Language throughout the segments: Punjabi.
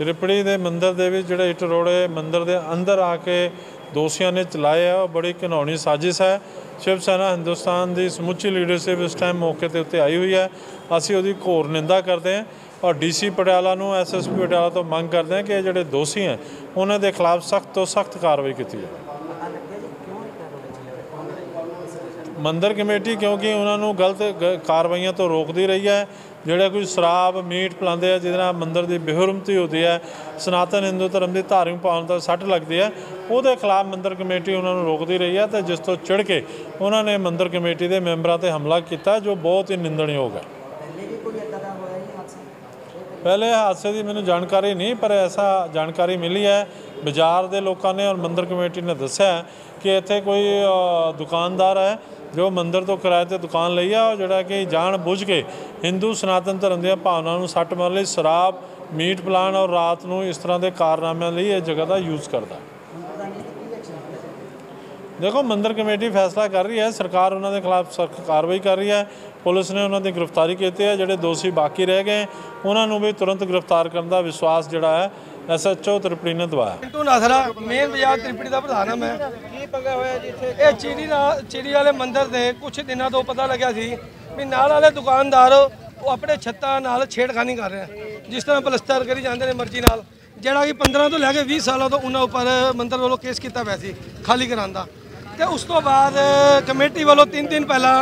ਤ੍ਰਿਪੜੀ ਦੇ ਮੰਦਿਰ ਦੇ ਵਿੱਚ ਜਿਹੜੇ ਇੱਟ ਰੋੜੇ ਮੰਦਿਰ ਦੇ ਅੰਦਰ ਆ ਕੇ ਦੋਸ਼ੀਆਂ ਨੇ ਚਲਾਏ ਆ, ਉਹ ਬੜੀ ਘਿਨੌਣੀ ਸਾਜ਼ਿਸ਼ ਹੈ। ਸ਼ਿਵ ਸੈਨਾ ਹਿੰਦੁਸਤਾਨ ਦੀ ਸਮੁੱਚੀ ਲੀਡਰਸ਼ਿਪ ਇਸ ਟਾਈਮ ਮੌਕੇ ਤੇ ਉੱਤੇ ਆਈ ਹੋਈ ਹੈ। ਅਸੀਂ ਉਹਦੀ ਘੋਰ ਨਿੰਦਾ ਕਰਦੇ ਹਾਂ ਔਰ ਡੀਸੀ ਪਟਿਆਲਾ ਨੂੰ ਐਸਐਸਪੀ ਪਟਿਆਲਾ ਤੋਂ ਮੰਗ ਕਰਦੇ ਹਾਂ ਕਿ ਇਹ ਜਿਹੜੇ ਦੋਸ਼ੀ ਹੈ, ਉਹਨਾਂ ਦੇ ਖਿਲਾਫ ਸਖਤ ਤੋਂ ਸਖਤ ਕਾਰਵਾਈ ਕੀਤੀ ਜਾਵੇ। ਮੰਦਰ ਕਮੇਟੀ ਕਿਉਂਕਿ ਉਹਨਾਂ ਨੂੰ ਗਲਤ ਗ- ਕਾਰਵਾਈਆਂ ਤੋਂ ਰੋਕਦੀ ਰਹੀ ਹੈ। ਜਿਹੜੇ ਕੋਈ ਸ਼ਰਾਬ ਮੀਟ ਪਿਲਾਉਂਦੇ ਆ ਜਿਹਦੇ ਨਾਲ ਮੰਦਰ ਦੀ ਬੇਹਰਮਤੀ ਹੁੰਦੀ ਹੈ ਸਨਾਤਨ ਹਿੰਦੂ ਧਰਮ ਦੀ ਧਾਰਮਿਕ ਭਾਵਨਾ ਤੋਂ ਸੱਟ ਲੱਗਦੀ ਹੈ ਉਹਦੇ ਖਿਲਾਫ ਮੰਦਰ ਕਮੇਟੀ ਉਹਨਾਂ ਨੂੰ ਰੋਕਦੀ ਰਹੀ ਹੈ ਤੇ ਜਿਸ ਤੋਂ ਚਿੜ ਕੇ ਉਹਨਾਂ ਨੇ ਮੰਦਰ ਕਮੇਟੀ ਦੇ ਮੈਂਬਰਾਂ ਤੇ ਹਮਲਾ ਕੀਤਾ ਜੋ ਬਹੁਤ ਹੀ ਨਿੰਦਣਯੋਗ ਹੈ। ਪਹਿਲੇ ਹਾਦਸੇ ਦੀ ਮੈਨੂੰ ਜਾਣਕਾਰੀ ਨਹੀਂ ਪਰ ਐਸਾ ਜਾਣਕਾਰੀ ਮਿਲੀ ਹੈ ਬਾਜ਼ਾਰ ਦੇ ਲੋਕਾਂ ਨੇ ਔਰ ਮੰਦਰ ਕਮੇਟੀ ਨੇ ਦੱਸਿਆ ਕਿ ਇੱਥੇ ਕੋਈ ਦੁਕਾਨਦਾਰ ਹੈ ਜੋ ਮੰਦਰ ਤੋਂ ਕਿਰਾਏ ਤੇ ਦੁਕਾਨ ਲਈ ਆ ਉਹ ਜਿਹੜਾ ਕਿ ਜਾਣ ਬੁੱਝ ਕੇ ਹਿੰਦੂ ਸਨਾਤਨ ਧਰਮ ਦੀਆਂ ਭਾਵਨਾਵਾਂ ਨੂੰ ਸੱਟ ਮਾਰਨ ਲਈ ਸ਼ਰਾਬ, ਮੀਟ ਪਲਾਨ ਔਰ ਰਾਤ ਨੂੰ ਇਸ ਤਰ੍ਹਾਂ ਦੇ ਕਾਰਨਾਮਿਆਂ ਲਈ ਇਹ ਜਗ੍ਹਾ ਦਾ ਯੂਜ਼ ਕਰਦਾ ਦੇਖੋ, ਮੰਦਰ ਕਮੇਟੀ ਫੈਸਲਾ ਕਰ ਰਹੀ ਹੈ, ਸਰਕਾਰ ਉਹਨਾਂ ਦੇ ਖਿਲਾਫ ਸਖਤ ਕਾਰਵਾਈ ਕਰ ਰਹੀ ਹੈ, ਪੁਲਿਸ ਨੇ ਉਹਨਾਂ ਦੀ ਗ੍ਰਿਫਤਾਰੀ ਕੀਤੀ ਹੈ, ਜਿਹੜੇ ਦੋਸ਼ੀ ਬਾਕੀ ਰਹਿ ਗਏ, ਉਹਨਾਂ ਨੂੰ ਵੀ ਤੁਰੰਤ ਗ੍ਰਿਫਤਾਰ ਕਰਨ ਦਾ ਵਿਸ਼ਵਾਸ ਜਿਹੜਾ ਹੈ ਐਸਐਚਓ ਤ੍ਰਿਪੜੀ ਨੇ ਦਵਾਇਆ ਪਿੰਟੂ ਨਾਥਰਾ ਮੇਨ ਬਾਜ਼ਾਰ ਤ੍ਰਿਪੜੀ ਦਾ ਪ੍ਰਧਾਨ ਹਾਂ ਮੈਂ। ਕੀ ਪੰਗਾ ਹੋਇਆ ਜੀ ਇੱਥੇ? ਇਹ ਚੀਰੀ ਨਾਲ ਚੀਰੀ ਵਾਲੇ ਮੰਦਿਰ ਦੇ ਕੁਝ ਦਿਨਾਂ ਤੋਂ ਪਤਾ ਲੱਗਿਆ ਸੀ ਵੀ ਨਾਲ ਵਾਲੇ ਦੁਕਾਨਦਾਰ ਉਹ ਆਪਣੇ ਛੱਤਾਂ ਨਾਲ ਛੇੜਖਾਨੀ ਕਰ ਰਹੇ। ਆ ਜਿਸ ਤਰ੍ਹਾਂ ਪਲਸਤਰ ਕਰੀ ਜਾਂਦੇ ਨੇ ਮਰਜ਼ੀ ਨਾਲ। ਜਿਹੜਾ ਕਿ 15 ਤੋਂ ਲੈ ਕੇ 20 ਸਾਲਾਂ ਤੋਂ ਉਹਨਾਂ ਉੱਪਰ ਮੰਦਿਰ ਵੱਲੋਂ ਕੇਸ ਕੀਤਾ ਹੋਇਆ ਸੀ ਖਾਲੀ ਕਰਾਉਣ ਦਾ। ਤੇ ਉਸ ਤੋਂ ਬਾਅਦ ਕਮੇਟੀ ਵੱਲੋਂ 3 ਦਿਨ ਪਹਿਲਾਂ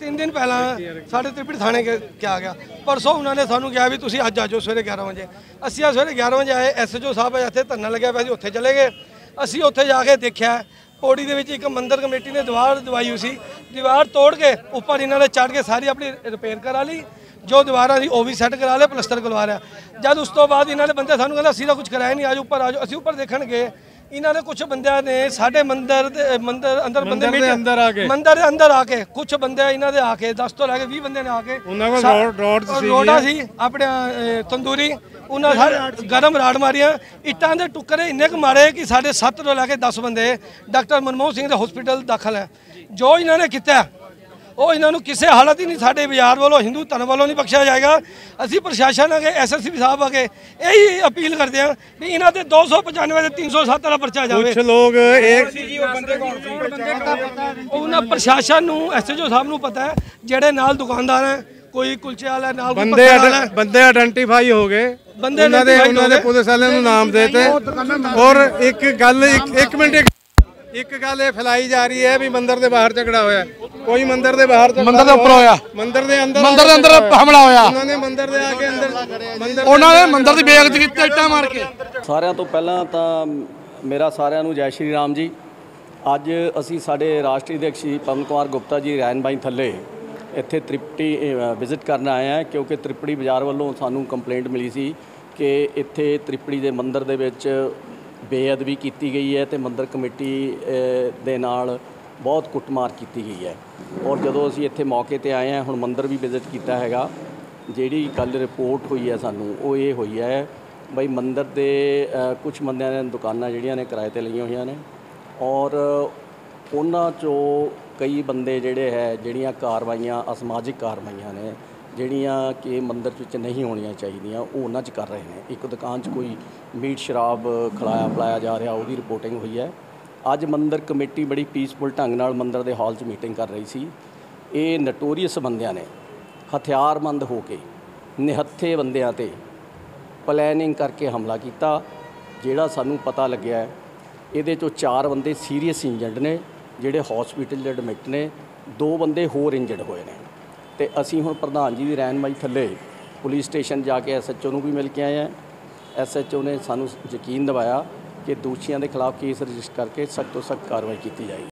ਤਿੰਨ ਦਿਨ ਪਹਿਲਾਂ ਸਾਡੇ ਤ੍ਰਿਪੜੀ ਥਾਣੇ ਕੇ ਕਿਹਾ ਗਿਆ। ਪਰਸੋਂ ਉਹਨਾਂ ਨੇ ਸਾਨੂੰ ਕਿਹਾ ਵੀ ਤੁਸੀਂ ਅੱਜ ਆ ਜਾਓ ਸਵੇਰੇ 11 ਵਜੇ। ਅਸੀਂ ਅੱਜ ਸਵੇਰੇ 11 ਵਜੇ ਆਏ ਐਸਐਚਓ ਸਾਹਿਬ ਇੱਥੇ ਧਰਨਾ ਲੱਗਿਆ ਪਿਆ ਸੀ, ਉੱਥੇ ਚਲੇ ਗਏ। ਅਸੀਂ ਉੱਥੇ ਜਾ ਕੇ ਦੇਖਿਆ, ਪੌੜੀ ਦੇ ਵਿੱਚ ਇੱਕ ਮੰਦਰ ਕਮੇਟੀ ਨੇ ਦੀਵਾਰ ਦਵਾਈ ਹੋਈ ਸੀ। ਦੀਵਾਰ ਤੋੜ ਕੇ ਉੱਪਰ ਇਹਨਾਂ ਨੇ ਚੜ੍ਹ ਕੇ ਸਾਰੀ ਆਪਣੀ ਰਿਪੇਅਰ ਕਰਾ ਲਈ। ਜੋ ਦੀਵਾਰਾਂ ਸੀ ਉਹ ਵੀ ਸੈੱਟ ਕਰਾ ਲਿਆ ਪਲਸਤਰ ਕਰਵਾ ਲਿਆ। ਜਦ ਉਸ ਤੋਂ ਬਾਅਦ ਇਹਨਾਂ ਨੇ ਬੰਦੇ ਸਾਨੂੰ ਕਹਿੰਦਾ, ਅਸੀਂ ਤਾਂ ਕੁਝ ਕਰਾਇਆ ਨਹੀਂ ਆਜ ਉੱਪਰ ਆਜੋ ਅਸੀਂ ਉੱਪਰ ਦੇਖਣ ਗਏ ਇਹਨਾਂ ਨੇ ਕੁਝ ਬੰਦਿਆਂ ਨੇ ਸਾਡੇ ਮੰਦਿਰ ਦੇ ਮੰਦਿਰ ਅੰਦਰ ਬੰਦੇ ਮੀਟ ਅੰਦਰ ਆ ਕੇ। ਮੰਦਰ ਦੇ ਅੰਦਰ ਆ ਕੇ ਕੁਝ ਬੰਦੇ ਇਹਨਾਂ ਦੇ ਆ ਕੇ 10 ਤੋਂ ਲੈ ਕੇ 20 ਬੰਦੇ ਨੇ ਆ ਕੇ ਉਹਨਾਂ ਕੋਲ ਸਾ- ਰੋਡ- ਸੀਗੀ। ਰੋਡਾਂ ਸੀ ਆਪਣੇ ਤੰਦੂਰੀ ਉਹਨਾਂ ਸਾਰੇ ਗਰਮ ਰਾੜ ਮਾਰੀਆਂ ਇੱਟਾਂ ਦੇ ਟੁਕੜੇ ਇੰਨੇ ਕੁ ਮਾਰੇ ਕਿ ਸਾਡੇ 7 ਤੋਂ ਲੈ ਕੇ 10 ਬੰਦੇ ਡਾਕਟਰ ਮਨਮੋਹਨ ਸਿੰਘ ਦੇ ਹਸਪੀਟਲ ਦਾਖਲ ਹੈ ਜੋ ਇਹਨਾਂ ਨੇ ਕੀਤਾ ਉਹ ਇਹਨਾਂ ਨੂੰ ਕਿਸੇ ਹਾਲਤ ਹੀ ਨਹੀਂ ਸਾਡੇ ਬਾਜ਼ਾਰ ਵੱਲੋਂ ਹਿੰਦੂ ਧਰਮ ਵੱਲੋਂ ਨਹੀਂ ਬਖਸ਼ਿਆ ਜਾਏਗਾ। ਅਸੀਂ ਪ੍ਰਸ਼ਾਸਨ ਅਗੇ ਐਸਐਸਪੀ ਸਾਹਿਬ ਅਗੇ ਇਹੀ ਅਪੀਲ ਕਰਦੇ ਹਾਂ ਵੀ ਇਹਨਾਂ ਤੇ 295 ਤੇ 307 ਦਾ ਪਰਚਾ ਜਾਵੇ। ਕੁਝ ਲੋਕ ਇੱਕ ਉਹਨਾਂ ਪ੍ਰਸ਼ਾਸਨ ਨੂੰ ਐਸਐਚਓ ਸਾਹਿਬ ਨੂੰ ਪਤਾ ਹੈ ਜਿਹੜੇ ਨਾਲ ਦੁਕਾਨਦਾਰ ਹੈ ਕੋਈ ਕੁਲਚੇ ਵਾਲਾ ਨਾਲ ਕੋਈ ਬੰਦੇ। ਬੰਦੇ ਆਇਡੈਂਟੀਫਾਈ ਹੋ ਗਏ। ਬੰਦੇ ਉਹਨਾਂ ਦੇ ਉਹਨਾਂ ਦੇ। ਪੁਲਿਸ ਵਾਲਿਆਂ ਨੂੰ ਨਾਮ ਦੇਤੇ। ਔਰ ਇੱਕ ਗੱਲ ਇੱਕ ਇੱਕ ਮਿੰਟ ਇੱਕ ਗੱਲ ਇਹ ਫੈਲਾਈ ਜਾ ਰਹੀ ਹੈ ਵੀ ਮੰਦਿਰ ਦੇ ਬਾਹਰ ਝਗੜਾ ਹੋਇਆ ਕੋਈ ਮੰਦਿਰ ਦੇ ਬਾਹਰ ਝਗੜਾ ਮੰਦਿਰ ਦੇ ਉੱਪਰ ਹੋਇਆ। ਮੰਦਿਰ ਦੇ ਅੰਦਰ ਮੰਦਿਰ ਦੇ ਅੰਦਰ ਹਮਲਾ ਹੋਇਆ। ਉਹਨਾਂ ਨੇ ਮੰਦਿਰ ਦੇ ਆ ਕੇ ਅੰਦਰ ਉਹਨਾਂ ਨੇ ਮੰਦਿਰ ਦੀ ਬੇਇੱਜ਼ਤੀ ਕੀਤੀ ਇੱਟਾਂ ਮਾਰ ਕੇ। ਸਾਰਿਆਂ ਤੋਂ ਪਹਿਲਾਂ ਤਾਂ ਮੇਰਾ ਸਾਰਿਆਂ ਨੂੰ ਜੈ ਸ਼੍ਰੀ ਰਾਮ ਜੀ। ਅੱਜ ਅਸੀਂ ਸਾਡੇ ਰਾਸ਼ਟਰੀ ਅਧਿਕਸ਼ ਜੀ ਪਵਨ ਕੁਮਾਰ ਗੁਪਤਾ ਜੀ ਰੈਨਬਾਈ ਥੱਲੇ ਇੱਥੇ ਤ੍ਰਿਪਟੀ ਵਿਜ਼ਿਟ ਕਰਨ ਆਏ ਆ ਕਿਉਂਕਿ ਤ੍ਰਿਪੜੀ ਬਾਜ਼ਾਰ ਵੱਲੋਂ ਸਾਨੂੰ ਕੰਪਲੇਂਟ ਮਿਲੀ ਸੀ ਕਿ ਇੱਥੇ ਤ੍ਰਿਪੜੀ ਦੇ ਮੰਦਿਰ ਦੇ ਵਿੱਚ ਬੇਅਦਬੀ ਕੀਤੀ ਗਈ ਹੈ ਤੇ ਮੰਦਿਰ ਕਮੇਟੀ ਦੇ ਨਾਲ ਬਹੁਤ ਕੁੱਟਮਾਰ ਕੀਤੀ ਗਈ ਹੈ। ਔਰ ਜਦੋਂ ਅਸੀਂ ਇੱਥੇ ਮੌਕੇ ਤੇ ਆਏ ਹਾਂ, ਹੁਣ ਮੰਦਿਰ ਵੀ ਵਿਜ਼ਿਟ ਕੀਤਾ ਹੈਗਾ। ਜਿਹੜੀ ਕੱਲ ਰਿਪੋਰਟ ਹੋਈ ਹੈ ਸਾਨੂੰ, ਉਹ ਇਹ ਹੋਈ ਹੈ ਬਈ ਮੰਦਿਰ ਦੇ ਕੁਝ ਬੰਦਿਆਂ ਨੇ ਦੁਕਾਨਾਂ ਜਿਹੜੀਆਂ ਨੇ ਕਿਰਾਏ ਤੇ ਲਈਆਂ ਹੋਈਆਂ ਨੇ। ਔਰ ਉਹਨਾਂ ਚੋਂ ਕਈ ਬੰਦੇ ਜਿਹੜੇ ਹੈ, ਜਿਹੜੀਆਂ ਕਾਰਵਾਈਆਂ, ਅਸਮਾਜਿਕ ਕਾਰਵਾਈਆਂ ਨੇ, ਜਿਹੜੀਆਂ ਕਿ ਮੰਦਰ ਵਿੱਚ ਨਹੀਂ ਹੋਣੀਆਂ ਚਾਹੀਦੀਆਂ, ਉਹ ਉਹਨਾਂ 'ਚ ਕਰ ਰਹੇ ਨੇ। ਇੱਕ ਦੁਕਾਨ 'ਚ ਕੋਈ ਮੀਟ ਸ਼ਰਾਬ ਖਿਲਾਇਆ ਪਲਾਇਆ ਜਾ ਰਿਹਾ, ਉਹਦੀ ਰਿਪੋਰਟਿੰਗ ਹੋਈ ਹੈ। ਅੱਜ ਮੰਦਰ ਕਮੇਟੀ ਬੜੀ ਪੀਸਫੁਲ ਢੰਗ ਨਾਲ ਮੰਦਰ ਦੇ ਹਾਲ 'ਚ ਮੀਟਿੰਗ ਕਰ ਰਹੀ ਸੀ। ਇਹ ਨਟੋਰੀਅਸ ਬੰਦਿਆਂ ਨੇ ਹਥਿਆਰਬੰਦ ਹੋ ਕੇ ਨਿਹੱਥੇ ਬੰਦਿਆਂ ਤੇ ਪਲੈਨਿੰਗ ਕਰਕੇ ਹਮਲਾ ਕੀਤਾ, ਜਿਹੜਾ ਸਾਨੂੰ ਪਤਾ ਲੱਗਿਆ ਇਹਦੇ ਚੋਂ ਚਾਰ ਬੰਦੇ ਸੀਰੀਅਸ ਇੰਜਰਡ ਨੇ, ਜਿਹੜੇ ਹਸਪੀਟਲ ਐਡਮਿਟ ਨੇ। ਦੋ ਬੰਦੇ ਹੋਰ ਇੰਜਰਡ ਹੋਏ ਨੇ। ਤੇ ਅਸੀਂ ਹੁਣ ਪ੍ਰਧਾਨ ਜੀ ਦੀ ਰਹਿਨਮਾਈ ਥੱਲੇ ਪੁਲਿਸ ਸਟੇਸ਼ਨ ਜਾ ਕੇ ਐਸਐਚਓ ਨੂੰ ਵੀ ਮਿਲ ਕੇ ਆਏ ਆ ਐਸਐਚਓ ਨੇ ਸਾਨੂੰ ਯਕੀਨ ਦਿਵਾਇਆ ਕਿ ਦੋਸ਼ੀਆਂ ਦੇ ਖਿਲਾਫ ਕੇਸ ਰਜਿਸਟਰ ਕਰਕੇ ਸਖਤ ਤੋਂ ਸਖਤ ਕਾਰਵਾਈ ਕੀਤੀ ਜਾਏਗੀ।